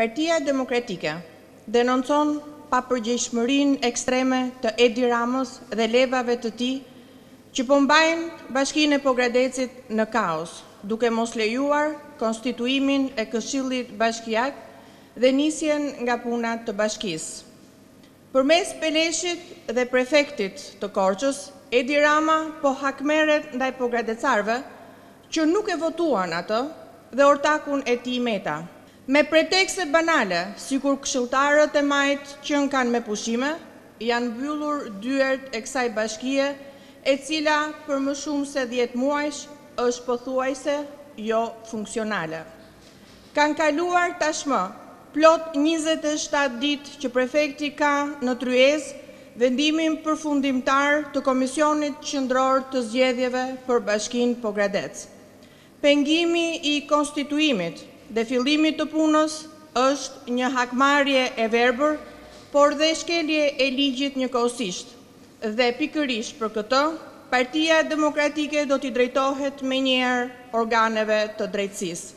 Partia Demokratike denoncon papërgjegjshmërinë ekstreme të Edi Ramës dhe levave të tij që po mbajnë Bashkinë e Pogradecit në kaos, duke mos lejuar konstituimin e Këshillit Bashkiak dhe nisjen nga puna të Bashkisë. Përmes Peleshit dhe prefektit të Korçës, Edi Rama po hakmerret ndaj pogradecarëve që nuk e votuan atë dhe ortakun e tij Meta. Me pretekste banale, sikur këshilltarët e majtë qenkan me pushime, janë mbyllur dyert e kësaj bashkie e cila për më shumë se dhjetë muajsh është pothuajse jo funksionale. Kanë kaluar tashmë plot njëzet e shtatë ditë që prefekti ka në tryezë vendimin përfundimtar të Komisionit Qendror të Zgjedhjeve për Bashkinë Pogradec. Pengimi i konstituimit dhe fillimit të punës është një hakmarrje e verbër, por dhe shkelje e ligjit njëkohësisht, Dhe pikërisht për këto, Partia Demokratike do t'i drejtohet menjëherë organeve të drejtësisë.